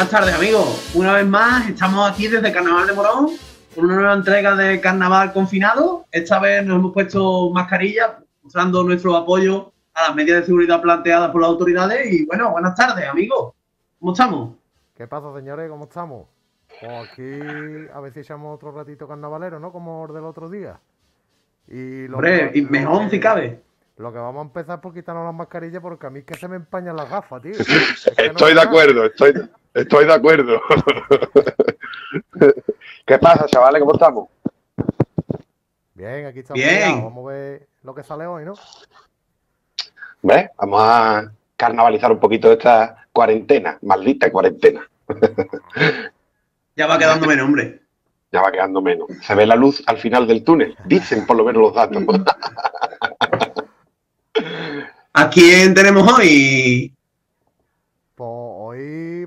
Buenas tardes, amigos. Una vez más, estamos aquí desde Carnaval de Morón con una nueva entrega de Carnaval confinado. Esta vez nos hemos puesto mascarillas, mostrando nuestro apoyo a las medidas de seguridad planteadas por las autoridades. Y bueno, buenas tardes, amigos. ¿Cómo estamos? ¿Qué pasa, señores? ¿Cómo estamos? Pues aquí a ver si echamos otro ratito carnavalero, ¿no? Como el del otro día. Y lo Hombre, y mejor si cabe. Lo que vamos a empezar por quitarnos las mascarillas porque a mí es que se me empañan las gafas, tío. estoy de acuerdo, estoy, estoy de acuerdo. ¿Qué pasa, chavales? ¿Cómo estamos? Bien, aquí estamos. Bien. Vamos a ver lo que sale hoy, ¿no? ¿Ves? Vamos a carnavalizar un poquito esta cuarentena, maldita cuarentena. ya va quedando menos, hombre. Ya va quedando menos. Se ve la luz al final del túnel, dicen por lo menos los datos. ¿A quién tenemos hoy?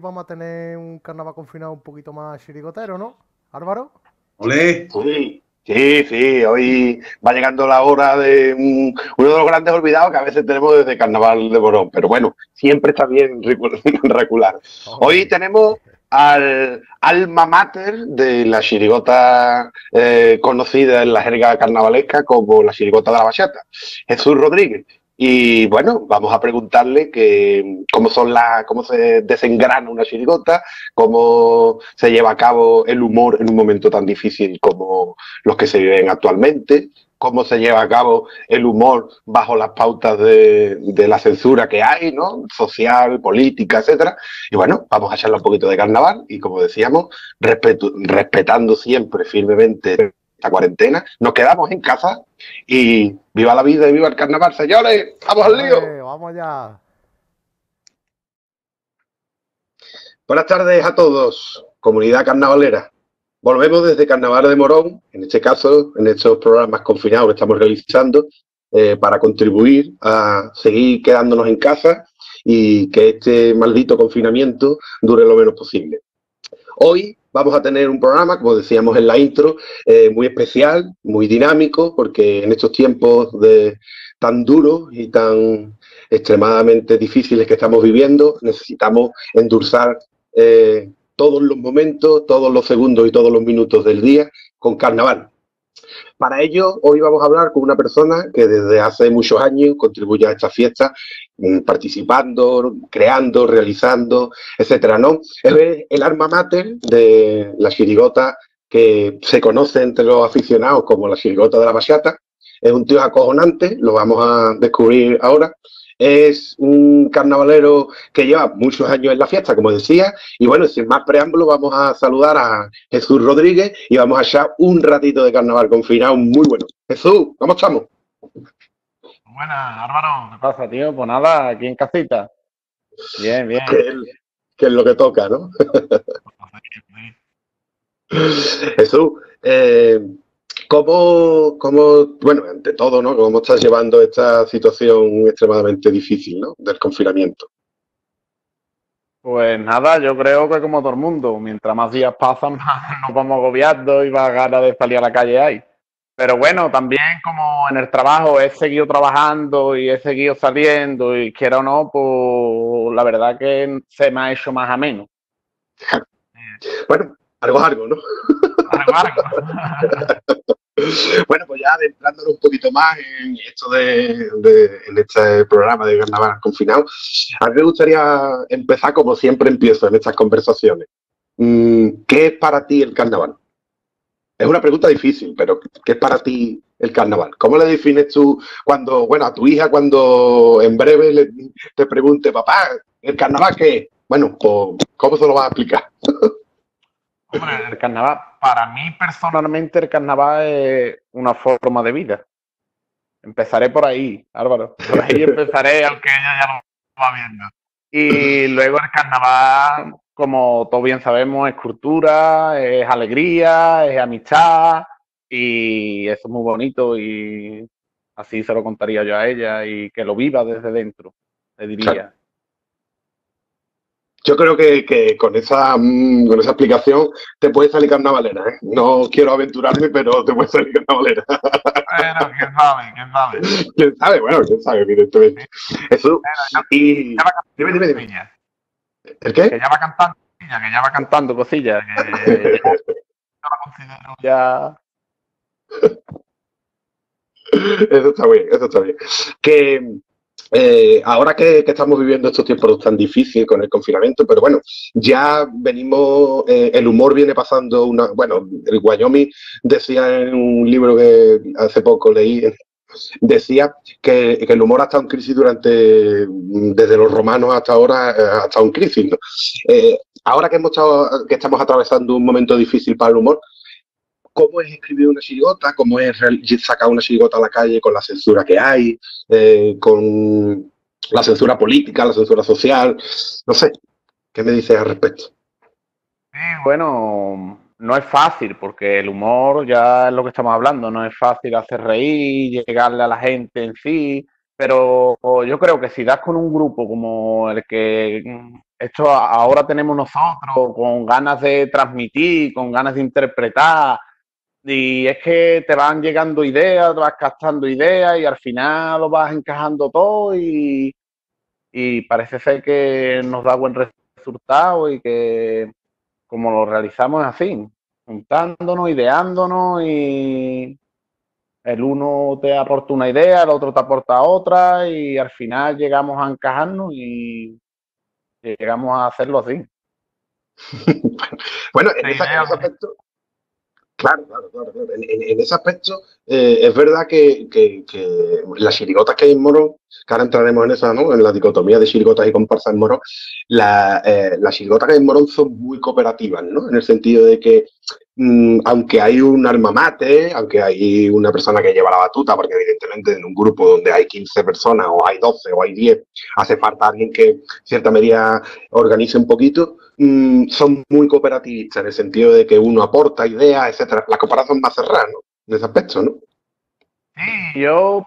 Vamos a tener un carnaval confinado un poquito más chirigotero, ¿no? Álvaro. ¡Olé! Sí, sí, sí. Hoy va llegando la hora de uno de los grandes olvidados que a veces tenemos desde Carnaval de Morón. Pero bueno, siempre está bien recular. Hoy tenemos al alma mater de la chirigota eh, conocida en la jerga carnavalesca como la chirigota de la bachata, Jesús Rodríguez, y bueno, vamos a preguntarle que, cómo, son la, cómo se desengrana una chirigota, cómo se lleva a cabo el humor en un momento tan difícil como los que se viven actualmente, cómo se lleva a cabo el humor bajo las pautas de, la censura que hay, ¿no? Social, política, etcétera. Y bueno, vamos a echarle un poquito de carnaval y como decíamos, respetando siempre firmemente cuarentena, nos quedamos en casa y viva la vida y viva el carnaval, señores, vamos al lío. vamos ya. Buenas tardes a todos, comunidad carnavalera. Volvemos desde Carnaval de Morón, en este caso, en estos programas confinados que estamos realizando, eh, para contribuir a seguir quedándonos en casa y que este maldito confinamiento dure lo menos posible. Hoy vamos a tener un programa, como decíamos en la intro, eh, muy especial, muy dinámico, porque en estos tiempos de, tan duros y tan extremadamente difíciles que estamos viviendo, necesitamos endulzar eh, todos los momentos, todos los segundos y todos los minutos del día con carnaval. Para ello, hoy vamos a hablar con una persona que desde hace muchos años contribuye a esta fiesta, mm, participando, creando, realizando, etcétera, ¿no? Es el arma mater de la chirigota que se conoce entre los aficionados como la chirigota de la bachata. Es un tío acojonante, lo vamos a descubrir ahora. Es un carnavalero que lleva muchos años en la fiesta, como decía, y bueno, sin más preámbulo, vamos a saludar a Jesús Rodríguez y vamos a echar un ratito de carnaval confinado muy bueno. Jesús, ¿cómo estamos? Buenas, Álvaro. ¿Qué pasa, tío? Pues nada, aquí en casita. Bien, bien. Que es lo que toca, ¿no? Jesús, eh, ¿Cómo, ¿Cómo, bueno, ante todo, ¿no? ¿Cómo estás llevando esta situación extremadamente difícil, ¿no? Del confinamiento. Pues nada, yo creo que como todo el mundo, mientras más días pasan, más nos vamos agobiando y más ganas de salir a la calle hay. Pero bueno, también como en el trabajo he seguido trabajando y he seguido saliendo y quiero o no, pues la verdad que se me ha hecho más ameno. Bueno, algo es algo, ¿no? Algo bueno, pues ya adentrándonos un poquito más en esto de, en este programa de Carnaval Confinado, a mí me gustaría empezar como siempre empiezo en estas conversaciones. Mm, ¿Qué es para ti el carnaval? Es una pregunta difícil, pero ¿qué es para ti el carnaval? ¿Cómo le defines tú cuando, bueno, a tu hija cuando en breve te pregunte, papá, ¿el carnaval qué? Bueno, pues, ¿cómo se lo vas a explicar? el carnaval, para mí personalmente el carnaval es una forma de vida. Empezaré por ahí, Álvaro. Por ahí empezaré, aunque ella ya lo va viendo. Y luego el carnaval, como todos bien sabemos, es cultura, es alegría, es amistad y eso es muy bonito y así se lo contaría yo a ella y que lo viva desde dentro, le diría. Yo creo que, con, esa, mm, con esa explicación te puede salir carnavalera. ¿eh? No quiero aventurarme, pero te puede salir carnavalera. Bueno, quién sabe, quién sabe. ¿Quién sabe? Bueno, quién sabe, evidentemente. Eso. y... Dime, dime, dime. ¿El qué? Que ya va cantando que ya va cantando cosillas. Que ya. Eso está bien, eso está bien. Que eh, ahora que, estamos viviendo estos tiempos tan difíciles con el confinamiento, pero bueno, ya venimos, eh, el humor viene pasando una, bueno, el Wyoming decía en un libro que hace poco leí, decía que, el humor ha estado en crisis durante, desde los romanos hasta ahora, eh, ha estado en crisis. ¿no? Ahora que, hemos estado, que estamos atravesando un momento difícil para el humor, ¿cómo es escribir una chirigota? ¿Cómo es sacar una chirigota a la calle con la censura que hay? eh, con la censura política, la censura social? No sé, ¿qué me dices al respecto? Bueno, no es fácil porque el humor ya es lo que estamos hablando, no es fácil hacer reír, llegarle a la gente en sí, pero yo creo que si das con un grupo como el que esto ahora tenemos nosotros, con ganas de transmitir, con ganas de interpretar, y es que te van llegando ideas, te vas captando ideas y al final lo vas encajando todo y, y parece ser que nos da buen resultado y que como lo realizamos es así, juntándonos, ideándonos y el uno te aporta una idea, el otro te aporta otra y al final llegamos a encajarnos y llegamos a hacerlo así. Bueno, en, esa- ese aspecto, claro, claro, claro. En, en- en ese aspecto, eh, es verdad que, las chirigotas que hay en Morón, que ahora entraremos en esa, ¿no? En la dicotomía de chirigotas y comparsas en Morón, la, eh, las chirigotas que hay en Morón son muy cooperativas, ¿no? En el sentido de que, mm, aunque hay un alma mate, aunque hay una persona que lleva la batuta, porque evidentemente en un grupo donde hay 15 personas, o hay 12, o hay 10, hace falta alguien que, cierta medida, organice un poquito, mm, son muy cooperativistas en el sentido de que uno aporta ideas, etcétera. Las comparsas son más cerradas, ¿no? En ese aspecto, ¿no? Sí, yo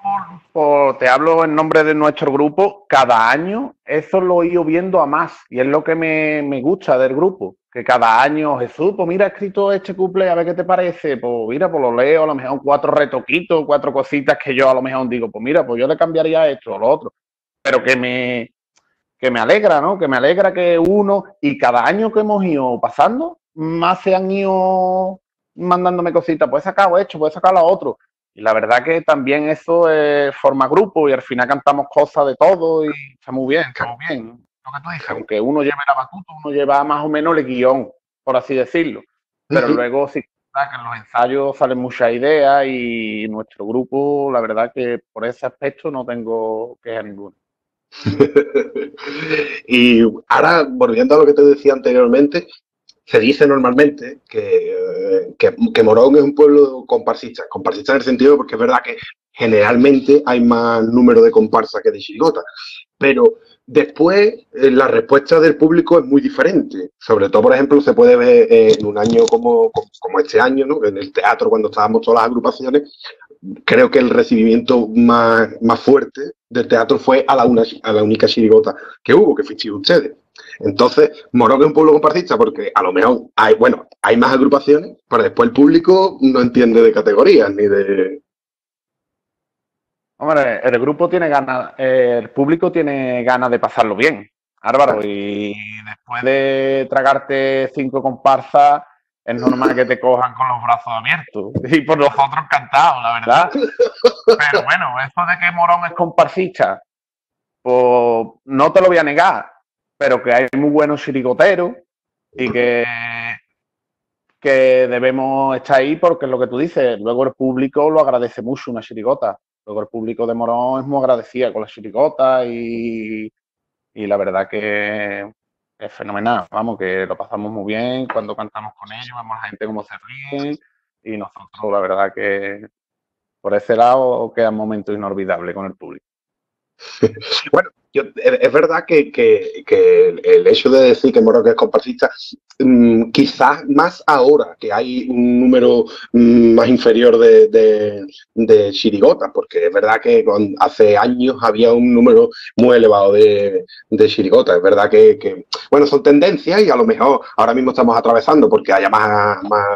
por, te hablo en nombre de nuestro grupo, cada año eso lo he ido viendo a más y es lo que me, me gusta del grupo, que cada año Jesús, pues mira, he escrito este cumple, a ver qué te parece, pues mira, pues lo leo, a lo mejor cuatro retoquitos, cuatro cositas que yo a lo mejor digo, pues mira, pues yo le cambiaría esto o lo otro, pero que me, que me alegra, ¿no? Que me alegra que uno, y cada año que hemos ido pasando, más se han ido mandándome cositas, pues he sacado esto, pues he sacado lo otro. Y la verdad que también eso eh, forma grupo y al final cantamos cosas de todo y está muy bien, está muy bien. Lo que tú dices, aunque uno lleve la batuta, uno lleva más o menos el guion, por así decirlo. Pero luego sí que en los ensayos salen muchas ideas y nuestro grupo, la verdad que por ese aspecto no tengo queja ninguna. y ahora, volviendo a lo que te decía anteriormente, se dice normalmente que, que, Morón es un pueblo comparsista. Comparsista en el sentido porque es verdad que generalmente hay más número de comparsas que de chirigota. Pero después eh, la respuesta del público es muy diferente. Sobre todo, por ejemplo, se puede ver eh, en un año como, como, este año, ¿no? en el teatro, cuando estábamos todas las agrupaciones, creo que el recibimiento más, más fuerte del teatro fue a la, una, a la única chirigota que hubo, que fuisteis ustedes. Entonces, Morón es un pueblo comparsista porque a lo mejor hay, bueno, hay más agrupaciones, pero después el público no entiende de categorías ni de... Hombre, el grupo tiene ganas, el público tiene ganas de pasarlo bien, Álvaro, y después de tragarte cinco comparsas, es normal que te cojan con los brazos abiertos. Y por nosotros encantados, la verdad. Pero bueno, eso de que Morón es comparsista, pues no te lo voy a negar, pero que hay muy buenos chirigoteros y que, que debemos estar ahí porque es lo que tú dices, luego el público lo agradece mucho una chirigota. Luego el público de Morón es muy agradecida con la chirigota y, y la verdad que es fenomenal. Vamos, que lo pasamos muy bien cuando cantamos con ellos, vemos a la gente cómo se ríen y nosotros la verdad que por ese lado queda un momento inolvidable con el público. Bueno, yo, es, verdad que, que- que el, hecho de decir que Morón es comparsista, mm, quizás más ahora que hay un número mm, más inferior de, de, chirigotas, porque es verdad que hace años había un número muy elevado de, de chirigotas. Es verdad que, que, bueno, son tendencias y a lo mejor ahora mismo estamos atravesando porque haya más, más,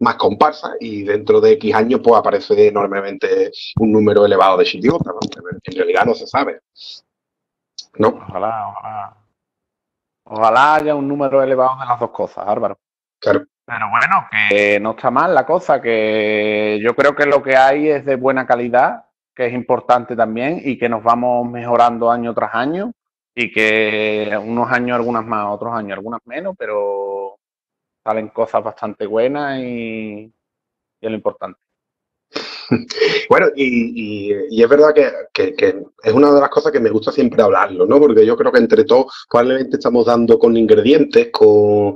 más comparsas y dentro de X años pues aparece enormemente un número elevado de chirigotas. ¿no? En realidad no se sabe. ¿No? Ojalá, ojalá. Ojalá haya un número elevado de las dos cosas, Álvaro. Claro. Pero bueno, que no está mal la cosa, que yo creo que lo que hay es de buena calidad, que es importante también y que nos vamos mejorando año tras año y que unos años algunas más, otros años algunas menos, pero salen cosas bastante buenas y, y es lo importante. Bueno, y, es verdad que, es una de las cosas que me gusta siempre hablarlo, ¿no? Porque yo creo que entre todos probablemente estamos dando con ingredientes, con,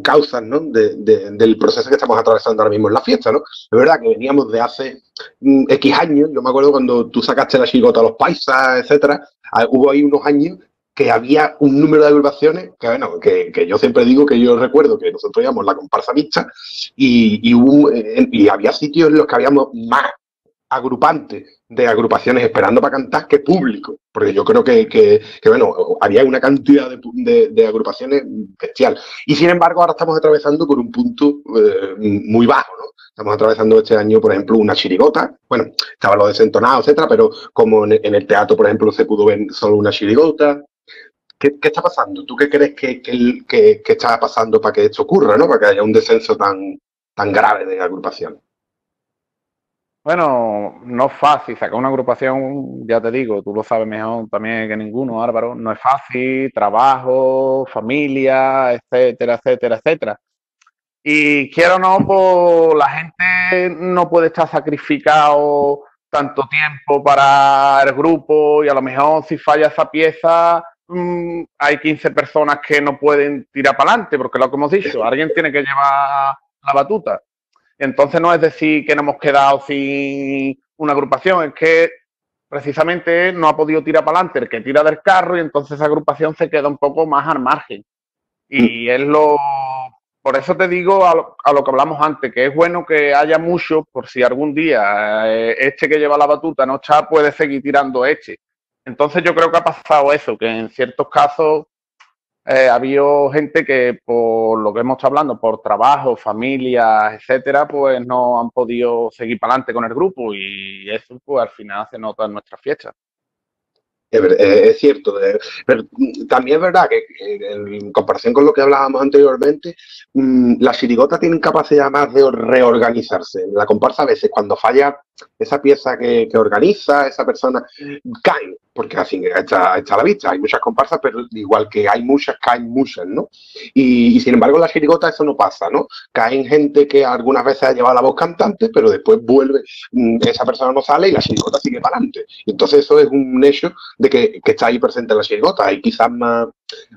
causas, ¿no? del proceso que estamos atravesando ahora mismo en la fiesta, ¿no? Es verdad que veníamos de hace mm, X años, yo me acuerdo cuando tú sacaste la chigota a los paisas, etcétera, ah, hubo ahí unos años que había un número de agrupaciones, que bueno, que, yo siempre digo que yo recuerdo que nosotros íbamos la comparsa mixta y, y, había sitios en los que habíamos más agrupantes de agrupaciones esperando para cantar que público, porque yo creo que, bueno, había una cantidad de, agrupaciones bestial. Y sin embargo, ahora estamos atravesando por un punto eh, muy bajo, ¿no? Estamos atravesando este año, por ejemplo, una chirigota. Bueno, estaba lo desentonado, etcétera, pero como en, el teatro, por ejemplo, se pudo ver solo una chirigota. ¿Qué, está pasando? ¿Tú qué crees que, está pasando para que esto ocurra, ¿no? Para que haya un descenso tan, tan grave de agrupación. Bueno, no es fácil sacar una agrupación, ya te digo, tú lo sabes mejor también que ninguno, Álvaro, no es fácil, trabajo, familia, etcétera, etcétera, etcétera. Y quiero o no, pues la gente no puede estar sacrificado tanto tiempo para el grupo y a lo mejor si falla esa pieza Mm, hay 15 personas que no pueden tirar para adelante, porque lo que hemos dicho, alguien tiene que llevar la batuta. Entonces no es decir que no hemos quedado sin una agrupación, es que precisamente no ha podido tirar para adelante el que tira del carro y entonces esa agrupación se queda un poco más al margen. Y mm. es lo... Por eso te digo a lo, que hablamos antes, que es bueno que haya mucho, por si algún día eh, este que lleva la batuta no está, puede seguir tirando este entonces yo creo que ha pasado eso, que en ciertos casos eh, ha habido gente que por lo que hemos estado hablando, por trabajo, familia, etcétera, pues no han podido seguir para adelante con el grupo y eso pues al final se nota en nuestras fiestas. Es, cierto, pero también es verdad que en comparación con lo que hablábamos anteriormente, mm, las chirigotas tienen capacidad más de reorganizarse. La comparsa a veces cuando falla esa pieza que, organiza, esa persona, caen, porque así está, está a la vista. Hay muchas comparsas, pero igual que hay muchas, caen muchas, ¿no? Y, sin embargo, en la chirigota eso no pasa, ¿no? Caen gente que algunas veces ha llevado la voz cantante, pero después vuelve, mm, esa persona no sale y la chirigota sigue para adelante. Entonces eso es un hecho de que, está ahí presente la chirigota. Hay quizás más,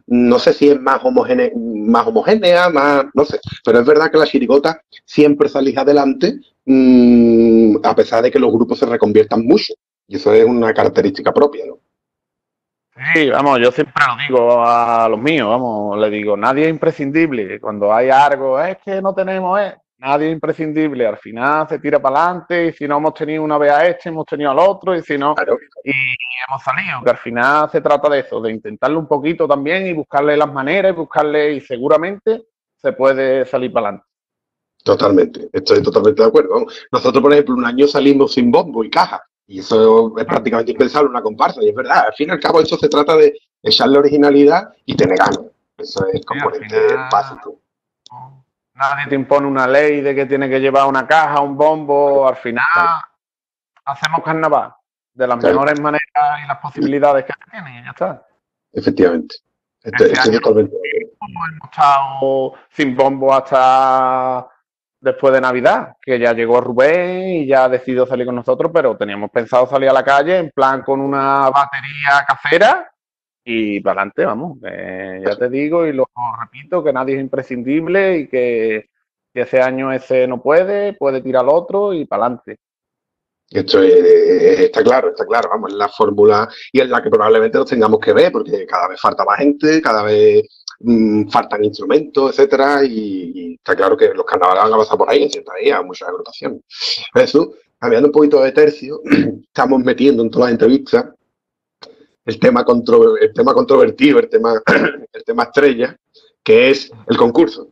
no sé si es más, homogénea, más homogénea, más, no sé, pero es verdad que la chirigota siempre salís adelante Mm, a pesar de que los grupos se reconviertan mucho. Y eso es una característica propia, ¿no? Sí, vamos, yo siempre lo digo a los míos, vamos, le digo, nadie es imprescindible. Cuando hay algo, es que no tenemos, eh, nadie es imprescindible. Al final se tira para adelante y si no hemos tenido una vez a este, hemos tenido al otro y si no, y hemos salido. Que al final se trata de eso, de intentarlo un poquito también y buscarle las maneras, buscarle y seguramente se puede salir para adelante. Totalmente, estoy totalmente de acuerdo. Nosotros, por ejemplo, un año salimos sin bombo y caja, y eso es prácticamente impensable una comparsa, y es verdad, al fin y al cabo eso se trata de echarle originalidad y tener ganas. Eso es componente básico. Nadie te impone una ley de que tiene que llevar una caja, un bombo, al final hacemos carnaval de las mejores maneras y las posibilidades que tiene, y ya está. Efectivamente. Estoy, estoy totalmente Hemos estado sin bombo hasta después de Navidad, que ya llegó Rubén y ya decidió salir con nosotros, pero teníamos pensado salir a la calle en plan con una batería casera y para adelante, vamos. ya te digo y lo repito, que nadie es imprescindible y que ese año ese no puede, puede tirar otro y para adelante. Esto está claro, está claro, vamos, es la fórmula y es la que probablemente nos tengamos que ver, porque cada vez falta más gente, cada vez Mm, faltan instrumentos, etcétera, y, está claro que los carnavales van a pasar por ahí en cierta medida, muchas agrupaciones. Eso, cambiando un poquito de tercio, estamos metiendo en todas las entrevistas el tema, el tema controvertido, el tema, el tema estrella, que es el concurso.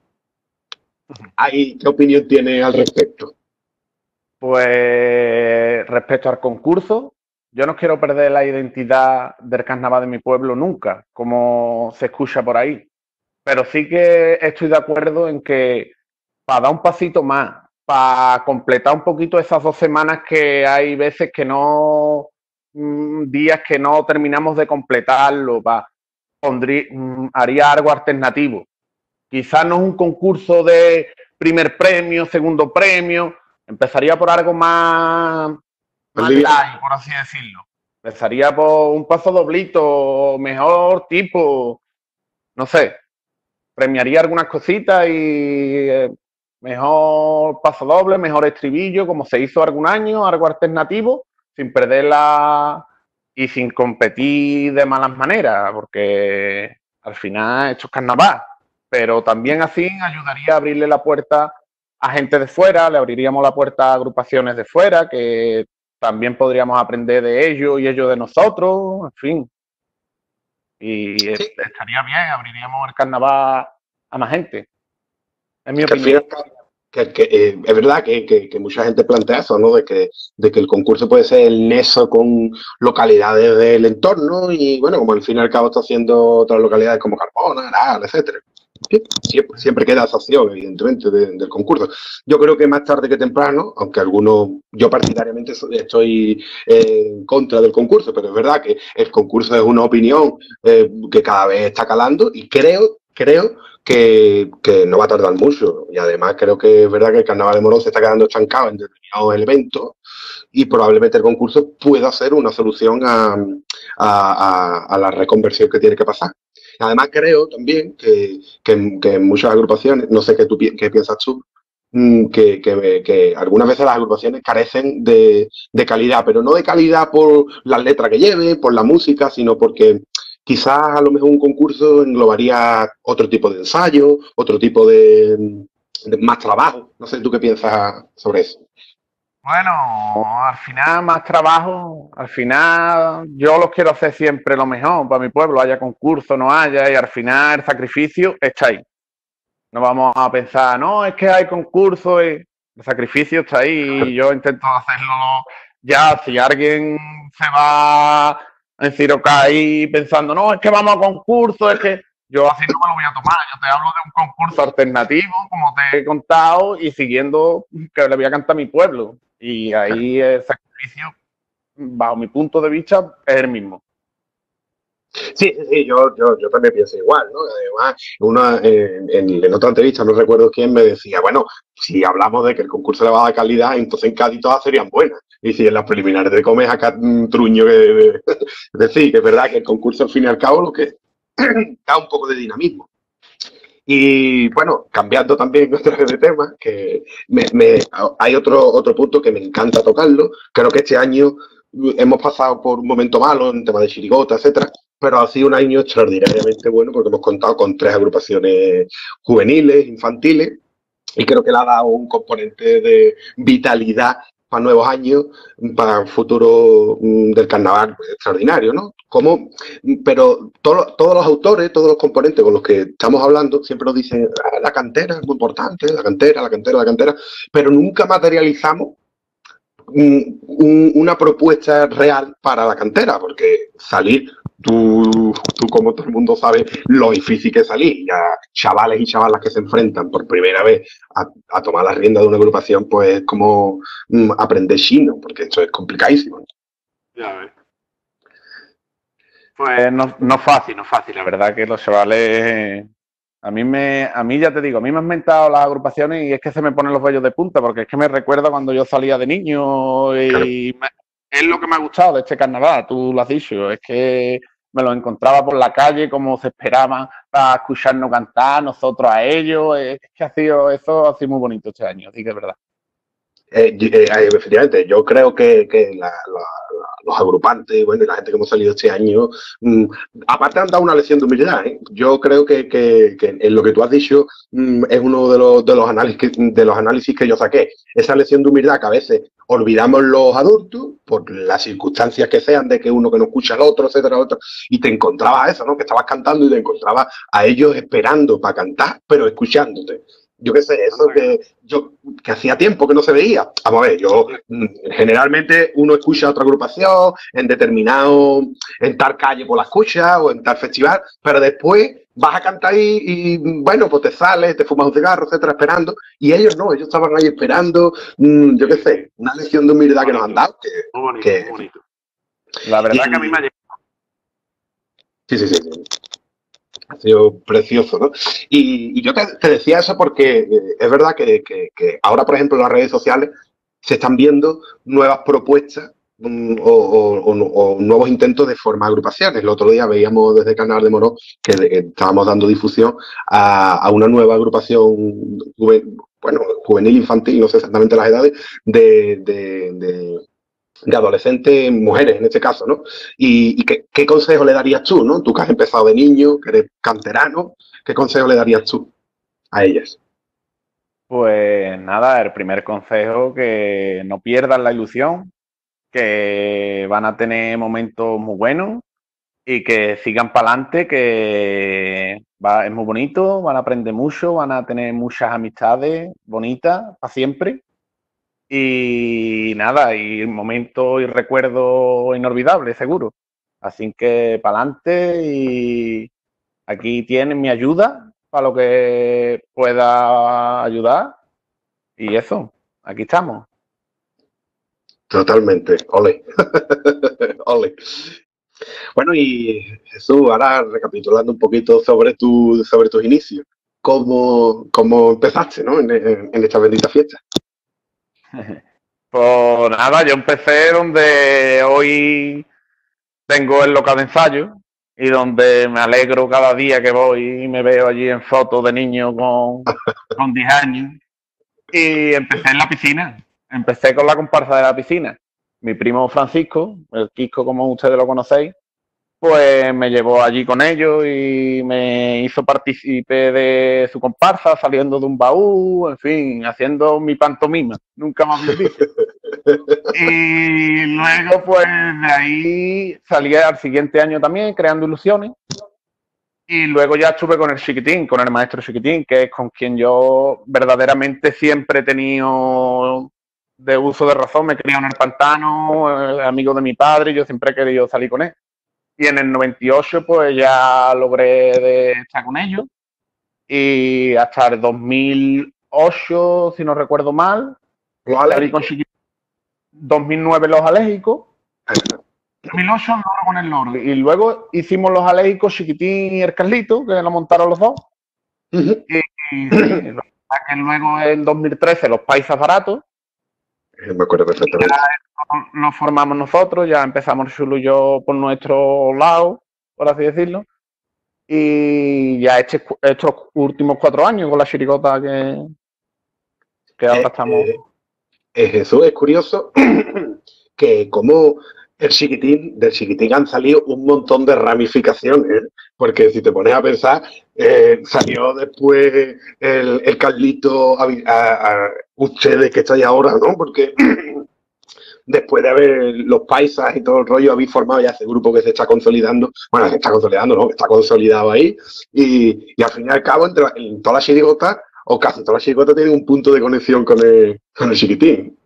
¿Qué opinión tiene al respecto? Pues respecto al concurso, yo no quiero perder la identidad del carnaval de mi pueblo nunca, como se escucha por ahí. pero sí que estoy de acuerdo en que para dar un pasito más, para completar un poquito esas dos semanas que hay veces que no, días que no terminamos de completarlo, pondría, mm, haría algo alternativo. Quizás no es un concurso de primer premio, segundo premio, empezaría por algo más, más light, por así decirlo. Empezaría por un paso doblito, mejor tipo, no sé, premiaría algunas cositas y eh, mejor paso doble, mejor estribillo, como se hizo algún año, algo alternativo, sin perderla y sin competir de malas maneras, porque al final esto es carnaval. Pero también así ayudaría a abrirle la puerta a gente de fuera, le abriríamos la puerta a agrupaciones de fuera, que también podríamos aprender de ellos y ellos de nosotros, en fin. Y estaría bien, abriríamos el carnaval a más gente. En mi opinión. Que, eh, es verdad que, mucha gente plantea eso, ¿no? De que, de que el concurso puede ser el neso con localidades del entorno y, bueno, como al fin y al cabo está haciendo otras localidades como Carmona, Aral, etcétera. Siempre, queda esa opción, evidentemente, del concurso. Yo creo que más tarde que temprano, aunque algunos, yo partidariamente estoy en contra del concurso, pero es verdad que el concurso es una opinión eh, que cada vez está calando y creo, creo que, no va a tardar mucho. Y además creo que es verdad que el Carnaval de Morón se está quedando estancado en determinados elementos y probablemente el concurso pueda ser una solución a, la reconversión que tiene que pasar. Además creo también que, en muchas agrupaciones, no sé qué, tú, qué piensas tú, mm, que, algunas veces las agrupaciones carecen de, de, calidad, pero no de calidad por las letras que lleve, por la música, sino porque Quizás a lo mejor un concurso englobaría otro tipo de ensayo, otro tipo de, más trabajo. No sé tú qué piensas sobre eso. Bueno, al final más trabajo, al final yo los quiero hacer siempre lo mejor para mi pueblo, haya concurso, no haya, y al final el sacrificio está ahí. No vamos a pensar, no, es que hay concurso, y el sacrificio está ahí yo intento hacerlo ya, si alguien se va en Ciroca ahí pensando, no, es que vamos a concurso, es que yo así no me lo voy a tomar. Yo te hablo de un concurso alternativo, como te he contado, y siguiendo que le voy a cantar a mi pueblo. Y ahí el sacrificio, bajo mi punto de vista, es el mismo. Sí, sí, yo, yo, yo también pienso igual, ¿no? Además, una, en, en, otra entrevista, no recuerdo quién, me decía, bueno, si hablamos de que el concurso le va a dar calidad, entonces en Cádiz todas serían buenas. Y si en las preliminares de comes acá un truño que... es decir, que es verdad que el concurso al fin y al cabo lo que da un poco de dinamismo. Y bueno, cambiando también otra vez de tema, que me, me, hay otro, otro punto que me encanta tocarlo. Creo que este año hemos pasado por un momento malo en tema de chirigota, etcétera, pero ha sido un año extraordinariamente bueno porque hemos contado con tres agrupaciones juveniles, infantiles, y creo que le ha dado un componente de vitalidad para nuevos años, para el futuro mm, del carnaval extraordinario, ¿no? Como, pero todos los autores, todos los componentes con los que estamos hablando, siempre nos dicen, ah, la cantera es muy importante, la cantera, la cantera, la cantera, pero nunca materializamos una propuesta real para la cantera, porque salir, tú, tú como todo el mundo sabe lo difícil que es salir, ya chavales y chavalas que se enfrentan por primera vez a, tomar la rienda de una agrupación, pues es como mm, aprender chino, porque esto es complicadísimo. Ya ves. Pues no, no fácil, no fácil, la verdad que los chavales a mí me, a mí ya te digo, a mí me han mentado las agrupaciones y es que se me ponen los vellos de punta, porque es que me recuerda cuando yo salía de niño y es lo que me ha gustado de este carnaval, tú lo has dicho, es que me lo encontraba por la calle como se esperaba para escucharnos cantar, nosotros a ellos, es que ha sido, eso ha sido muy bonito este año, así que es verdad. Eh, eh, efectivamente, yo creo que, los agrupantes bueno, y la gente que hemos salido este año, mm, aparte han dado una lección de humildad. ¿eh? Yo creo que, en lo que tú has dicho mm, es uno de los, de, los análisis, de los análisis que yo saqué. Esa lección de humildad que a veces olvidamos los adultos por las circunstancias que sean de que uno que no escucha al otro, etcétera, otro, y te encontrabas eso, ¿no? Que estabas cantando y te encontrabas a ellos esperando para cantar, pero escuchándote yo qué sé, eso que yo que hacía tiempo que no se veía. Vamos a ver, yo mm, generalmente uno escucha otra agrupación en determinado, en tal calle por la escucha o en tal festival, pero después vas a cantar ahí y, bueno, pues te sales, te fumas un cigarro, etcétera, esperando. Y ellos no, ellos estaban ahí esperando, mm, yo qué sé, una lección de humildad que nos han dado. Que, La verdad que a mí me ha llegado. Sí, sí, sí. Sido precioso, ¿no? Y, yo te, decía eso porque eh, es verdad que, ahora, por ejemplo, en las redes sociales se están viendo nuevas propuestas mm, o, nuevos intentos de formar agrupaciones. El otro día veíamos desde Canal de Moró que estábamos dando difusión a, una nueva agrupación, bueno, juvenil, infantil, no sé exactamente las edades, de, de, adolescentes, mujeres en este caso, ¿no? ¿Y, qué, qué, consejo le darías tú, ¿no? Tú que has empezado de niño, que eres canterano, ¿qué consejo le darías tú a ellas? Pues nada, el primer consejo, que no pierdan la ilusión, que van a tener momentos muy buenos y que sigan para adelante, que va, es muy bonito, van a aprender mucho, van a tener muchas amistades bonitas para siempre. Y nada, y momento y recuerdo inolvidable, seguro. Así que para adelante y aquí tienen mi ayuda para lo que pueda ayudar. Y eso, aquí estamos. Totalmente, ole. ole. Bueno, y Jesús, ahora recapitulando un poquito sobre, tu, sobre tus inicios, ¿cómo, cómo empezaste ¿no? en, en esta bendita fiesta? Pues nada, yo empecé donde hoy tengo el local de ensayo, y donde me alegro cada día que voy y me veo allí en fotos de niño con, con 10 años. Y empecé en la piscina, empecé con la comparsa de la piscina. Mi primo Francisco, el Quisco como ustedes lo conocéis, pues me llevó allí con ellos y me hizo partícipe de su comparsa saliendo de un baúl, en fin, haciendo mi pantomima, nunca más me dicho. Y luego, pues de ahí salí al siguiente año también creando ilusiones. Y luego ya estuve con el chiquitín, con el maestro chiquitín, que es con quien yo verdaderamente siempre he tenido de uso de razón. Me he criado en el pantano, amigo de mi padre, y yo siempre he querido salir con él. Y en el 98, pues ya logré de estar con ellos. Y hasta el 2008, si no recuerdo mal, con chiquitín 2009 los alérgicos. 2008 loro con el loro. Y luego hicimos los alérgicos Chiquitín y el Carlito, que lo montaron los dos. Y, luego en 2013 los Paisas Baratos. Me acuerdo perfectamente. Nos formamos nosotros, ya empezamos Chulu y yo por nuestro lado, por así decirlo. Y ya este, estos últimos cuatro años con la chirigota que, que ahora eh, estamos. Eh, Jesús es curioso que como el chiquitín, del chiquitín han salido un montón de ramificaciones, porque si te pones a pensar, eh, salió después el, el Carlito, a, ustedes que estáis ahora, ¿no? Porque después de haber los paisas y todo el rollo, habéis formado ya ese grupo que se está consolidando, bueno, se está consolidando, ¿no? Está consolidado ahí, y, al fin y al cabo, entre, en toda la chirigota, o casi toda la chirigota tiene un punto de conexión con el, con el chiquitín.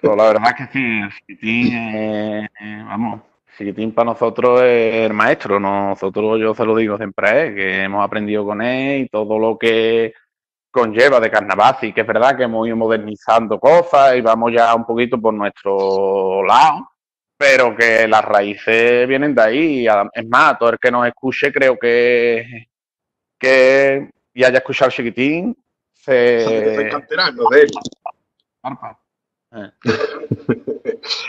Pues la verdad es que sí, el chiquitín, vamos, chiquitín para nosotros es el maestro. Nosotros, yo se lo digo siempre, que hemos aprendido con él y todo lo que conlleva de carnaval, y que es verdad que hemos ido modernizando cosas y vamos ya un poquito por nuestro lado, pero que las raíces vienen de ahí. Es más, todo el que nos escuche creo que, que y haya escuchado Chiquitín, se... canterano de él.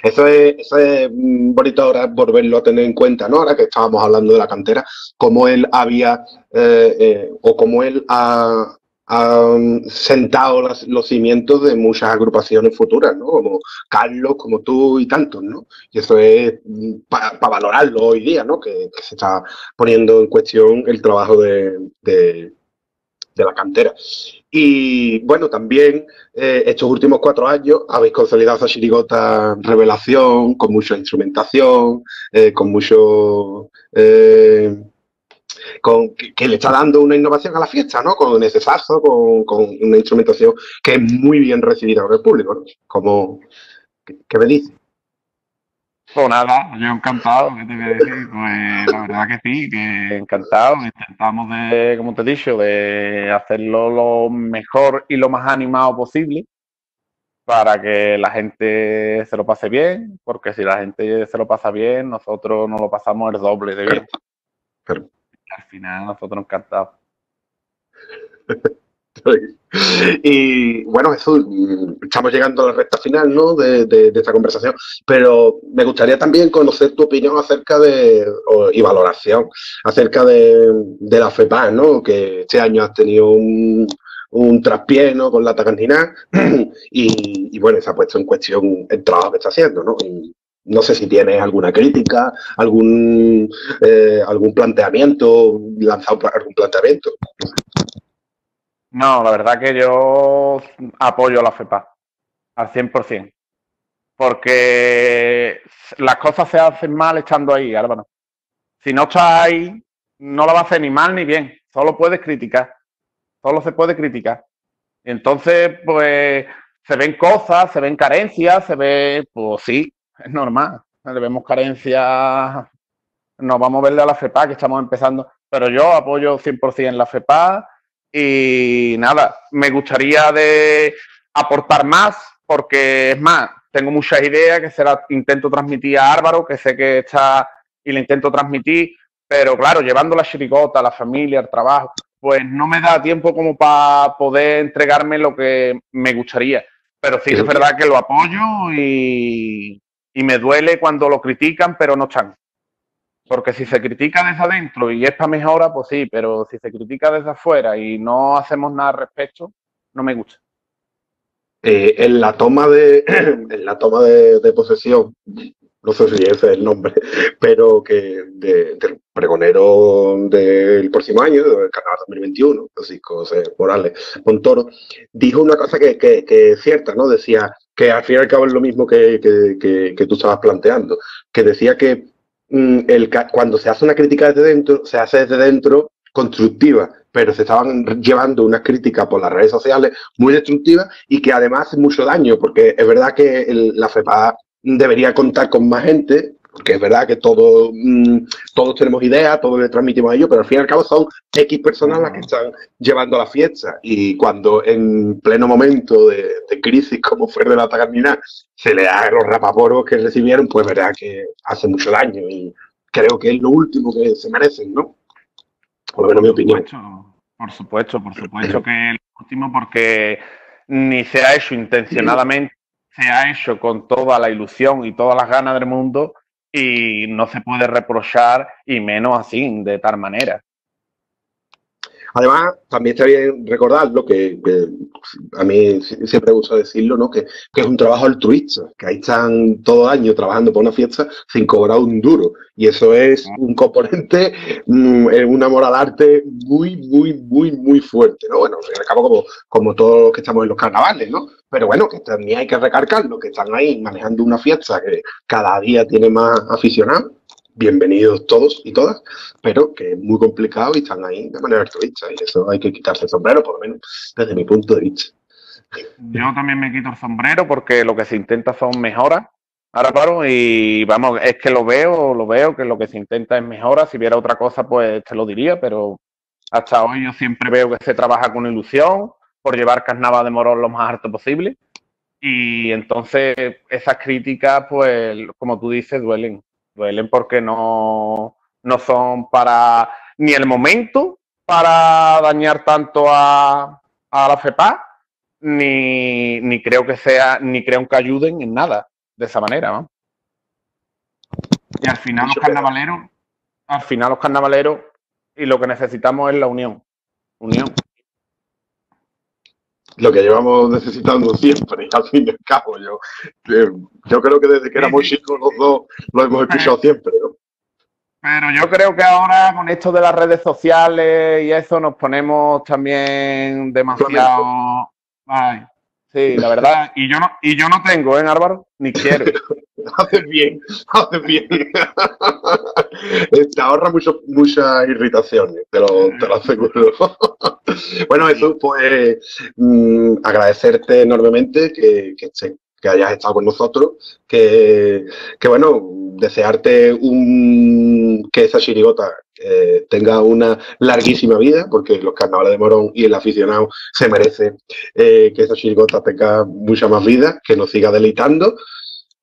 Eso es, eso es bonito ahora volverlo a tener en cuenta, ¿no? Ahora que estábamos hablando de la cantera, cómo él había, eh, eh, o cómo él ha, sentado los cimientos de muchas agrupaciones futuras, ¿no? Como Carlos, como tú y tantos, ¿no? Y eso es mm, para valorarlo hoy día, ¿no? Que, se está poniendo en cuestión el trabajo de de la cantera. Y bueno, también eh, estos últimos cuatro años habéis consolidado esa chirigota revelación, con mucha instrumentación, eh, con mucho... Eh, con, que, le está dando una innovación a la fiesta, ¿no? Con ese sazo, con, una instrumentación que es muy bien recibida por el público, ¿no? Como, ¿qué, me dice? Pues nada, yo encantado, ¿qué te voy a decir? Pues la verdad que sí, que encantado. Intentamos de, como te he dicho, de hacerlo lo mejor y lo más animado posible para que la gente se lo pase bien, porque si la gente se lo pasa bien, nosotros nos lo pasamos el doble de bien. Al final, nosotros encantados. Y bueno, Jesús, estamos llegando a la recta final ¿no? de, esta conversación, pero me gustaría también conocer tu opinión acerca de, y valoración acerca de, la FEPA, ¿no? que este año has tenido un, un traspié con la Tacantina y, y, bueno, se ha puesto en cuestión el trabajo que está haciendo. ¿no? No sé si tienes alguna crítica, algún, eh, algún planteamiento, lanzado algún planteamiento. No, la verdad que yo apoyo a la FEPA al 100%. Porque las cosas se hacen mal estando ahí, Álvaro. Si no estás ahí, no lo va a hacer ni mal ni bien. Solo puedes criticar. Solo se puede criticar. Entonces, pues, se ven cosas, se ven carencias, se ve, pues sí, es normal. Le vemos carencias. Nos vamos a verle a la FEPA, que estamos empezando. Pero yo apoyo 100% en la FEPA y nada, me gustaría de aportar más, porque es más, tengo muchas ideas que se las intento transmitir a Álvaro, que sé que está y le intento transmitir, pero claro, llevando la chirigota, la familia, el trabajo, pues no me da tiempo como para poder entregarme lo que me gustaría. Pero sí es verdad que lo apoyo y, y me duele cuando lo critican, pero no están. Porque si se critica desde adentro y es para mejora, pues sí, pero si se critica desde afuera y no hacemos nada al respecto, no me gusta. Eh, en la toma de en la toma de, posesión, no sé si ese es el nombre, pero que del pregonero del próximo año, del carnaval 2021, Francisco José Morales Montoro, dijo una cosa que, es cierta, ¿no? Decía que al fin y al cabo es lo mismo que, que tú estabas planteando, que decía que Mm, el, cuando se hace una crítica desde dentro, se hace desde dentro constructiva, pero se estaban llevando unas críticas por las redes sociales muy destructivas y que además mucho daño, porque es verdad que la FEPA debería contar con más gente, porque es verdad que todo, mm, todos tenemos ideas, todos le transmitimos a ellos, pero al fin y al cabo son X personas las que están llevando la fiesta. Y cuando en pleno momento de, crisis, como fue de la Tagarmina, se le da los rapaporos que recibieron, pues verdad que hace mucho daño. Y creo que es lo último que se merecen, ¿no? Por lo menos mi opinión. Por supuesto, por supuesto que es lo último, porque ni se ha hecho intencionadamente, se ha hecho con toda la ilusión y todas las ganas del mundo y no se puede reprochar y menos así, de tal manera. Además, también está bien recordarlo, que, a mí siempre me gusta decirlo, ¿no? Que, es un trabajo altruista, que ahí están todo el año trabajando por una fiesta sin cobrar un duro. Y eso es un componente, mm, un amor al arte muy, muy, muy, muy fuerte, ¿no? Bueno, al cabo como, como todos los que estamos en los carnavales, ¿no? Pero bueno, que también hay que recargarlo, que están ahí manejando una fiesta que cada día tiene más aficionados bienvenidos todos y todas, pero que es muy complicado y están ahí de manera altruista y eso hay que quitarse el sombrero, por lo menos desde mi punto de vista. Yo también me quito el sombrero porque lo que se intenta son mejoras. Ahora, claro, y vamos, es que lo veo, lo veo, que lo que se intenta es mejora. Si viera otra cosa, pues te lo diría, pero hasta hoy yo siempre veo que se trabaja con ilusión por llevar Carnaval de Morón lo más alto posible. Y entonces esas críticas, pues, como tú dices, duelen duelen porque no, no son para ni el momento para dañar tanto a, a la FEPA, ni, ni, creo que sea, ni creo que ayuden en nada de esa manera, ¿no? Y al final los carnavaleros, al final los carnavaleros, y lo que necesitamos es la unión. Unión. Lo que llevamos necesitando siempre, al fin y al cabo. Yo, eh, yo creo que desde que éramos chicos los dos lo hemos escuchado siempre, ¿no? Pero yo creo que ahora con esto de las redes sociales y eso nos ponemos también demasiado. Ay, sí, la verdad. Y yo no, y yo no tengo, ¿eh, Álvaro? Ni quiero. haces bien, haces bien. te ahorra mucho, muchas irritaciones, te lo, te lo aseguro. bueno, eso pues mm, agradecerte enormemente que, que, que hayas estado con nosotros, que, bueno, desearte un que esa chirigota eh, tenga una larguísima vida, porque los carnavales de Morón y el aficionado se merece eh, que esa chirigota tenga mucha más vida, que nos siga deleitando.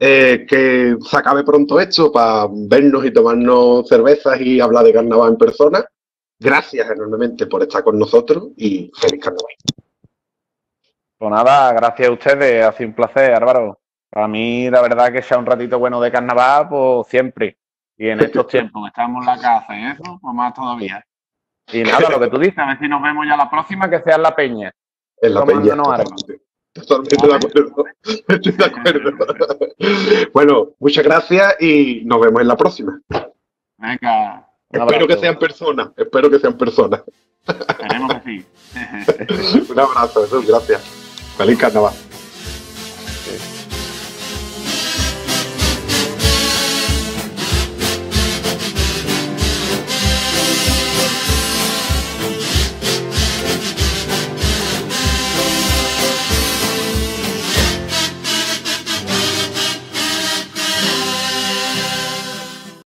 Eh, que se acabe pronto esto para vernos y tomarnos cervezas y hablar de carnaval en persona. Gracias enormemente por estar con nosotros y feliz carnaval. Pues nada, gracias a ustedes, ha sido un placer, Álvaro. Para mí, la verdad, que sea un ratito bueno de carnaval, pues siempre. Y en estos tiempos estamos en la casa y eso, pues más todavía. Y nada, lo que tú dices, a ver si nos vemos ya la próxima, que sea en la peña. En la peña. Totalmente, totalmente de acuerdo. Estoy de acuerdo. Bueno, muchas gracias y nos vemos en la próxima. Venga. Espero que sean personas. Espero que sean personas. Esperemos que sí. Un abrazo, Jesús, gracias. Feliz carnaval.